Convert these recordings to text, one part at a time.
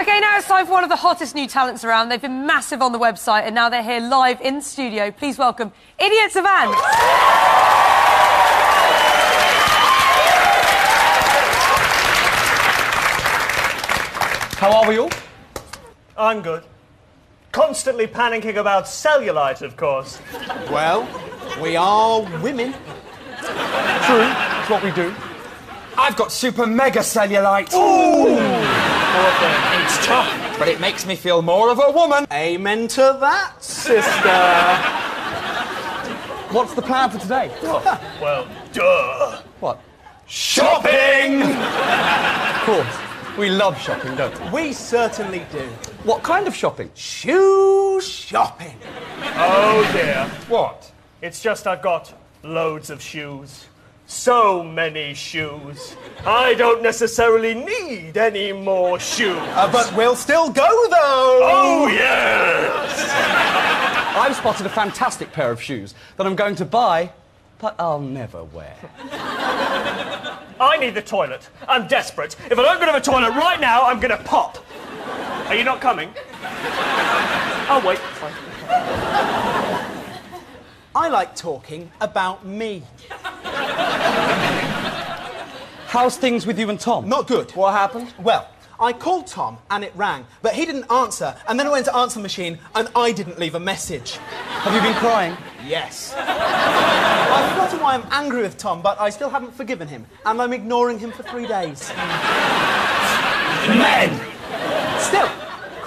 Okay, now it's time for one of the hottest new talents around. They've been massive on the website and now they're here live in studio. Please welcome Idiots of Ants. How are we all? I'm good. Constantly panicking about cellulite, of course. Well, we are women. True, it's what we do. I've got super mega cellulite. It's tough. But it makes me feel more of a woman. Amen to that, sister. What's the plan for today? Oh, well, duh. What? Shopping! Of course. We love shopping, don't we? We certainly do. What kind of shopping? Shoe shopping. Oh dear. What? It's just I've got loads of shoes. So many shoes. I don't necessarily need any more shoes. Uh, but we'll still go, though. oh yes! I've spotted a fantastic pair of shoes that I'm going to buy, but I'll never wear. I need the toilet. I'm desperate. If I don't go to the toilet right now, I'm gonna pop. Are you not coming? I'll wait. Fine. I like talking about me. How's things with you and Tom? Not good. What happened? Well, I called Tom and it rang, but he didn't answer. And then I went to answer the machine and I didn't leave a message. Have you been crying? Yes. I've forgotten why I'm angry with Tom, but I still haven't forgiven him. And I'm ignoring him for three days. Men! Still,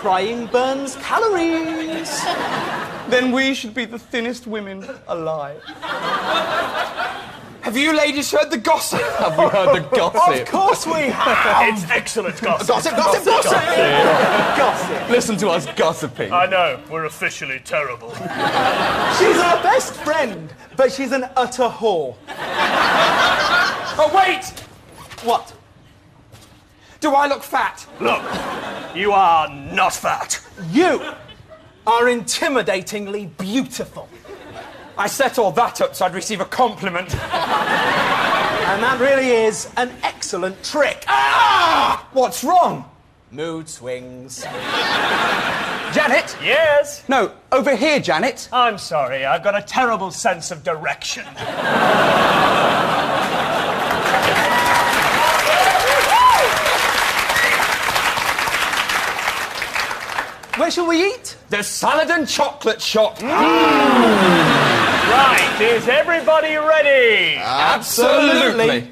crying burns calories. Then we should be the thinnest women alive. Have you ladies heard the gossip? Have we heard the gossip? Of course we have. It's excellent gossip. Gossip, gossip, gossip. Gossip. Listen to us gossiping. I know, we're officially terrible. She's our best friend, but she's an utter whore. Oh, wait! What? Do I look fat? Look, you are not fat. You are intimidatingly beautiful. I set all that up so I'd receive a compliment. And that really is an excellent trick. Ah! What's wrong? Mood swings. Janet? Yes? No, over here, Janet. I'm sorry, I've got a terrible sense of direction. Where shall we eat? The salad and chocolate shop. Hmm. Right, is everybody ready? Absolutely.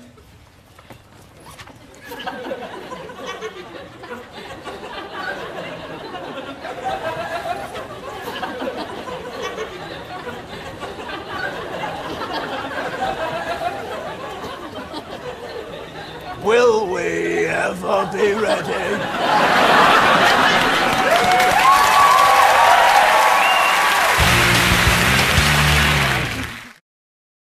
Will we ever be ready?